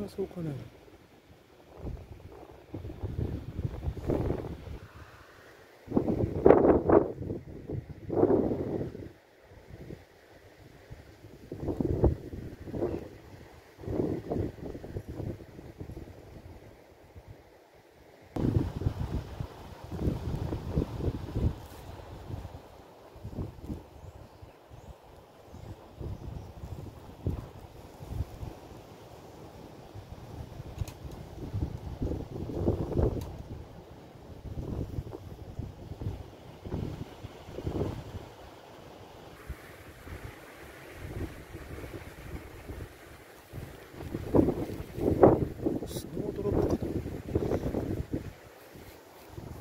がそうかな。い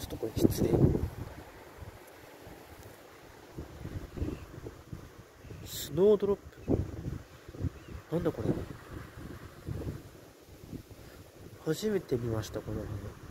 ょっとこれ失礼。スノードロップ。なんだこれ。初めて見ましたこの花